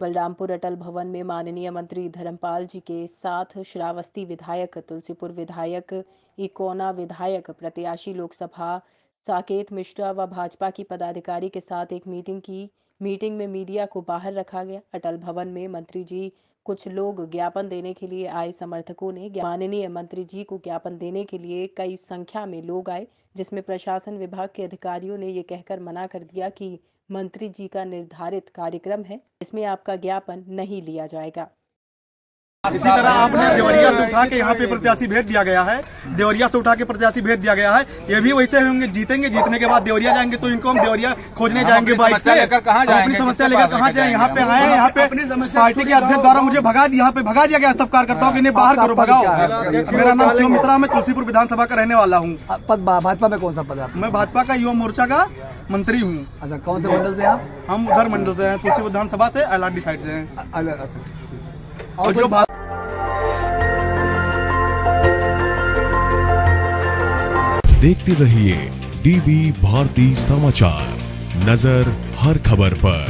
बलरामपुर अटल भवन में माननीय मंत्री धर्मपाल जी के साथ श्रावस्ती विधायक, तुलसीपुर विधायक, इकोना विधायक, प्रत्याशी लोकसभा, साकेत मिश्रा व भाजपा की पदाधिकारी के साथ एक मीटिंग की। मीटिंग में मीडिया को बाहर रखा गया। अटल भवन में मंत्री जी कुछ लोग ज्ञापन देने के लिए आए। समर्थकों ने माननीय मंत्री जी को ज्ञापन देने के लिए कई संख्या में लोग आए, जिसमें प्रशासन विभाग के अधिकारियों ने ये कहकर मना कर दिया कि मंत्री जी का निर्धारित कार्यक्रम है इसमें आपका ज्ञापन नहीं लिया जाएगा। इसी तरह आपने देवरिया से उठा के यहाँ पे प्रत्याशी भेज दिया गया है देवरिया से उठा के प्रत्याशी भेज दिया गया है ये भी वैसे होंगे जीतेंगे जीतने के बाद देवरिया जाएँगे तो इनको हम देवरिया खोजने जाएँगे बाइक से। लेकर अपनी समस्या लेकर कहाँ जाए? यहाँ पे आए यहाँ पे पार्टी के अध्यक्ष द्वारा मुझे भगा दिया यहाँ पे भगा दिया गया सब कार्यकर्ताओं के बाहर करो भगाओ। मेरा नाम शिव मिश्रा मैं तुलसीपुर विधानसभा का रहने वाला हूँ। भाजपा में कौन सा पद है मैं भाजपा का युवा मोर्चा का मंत्री हूँ। अच्छा कौन से मंडल से आप? हम उधर मंडल से हैं तुलसी विधानसभा से एल साइड से हैं। अच्छा और जो भा- देखते रहिए डीवी भारती समाचार नज़र हर खबर पर।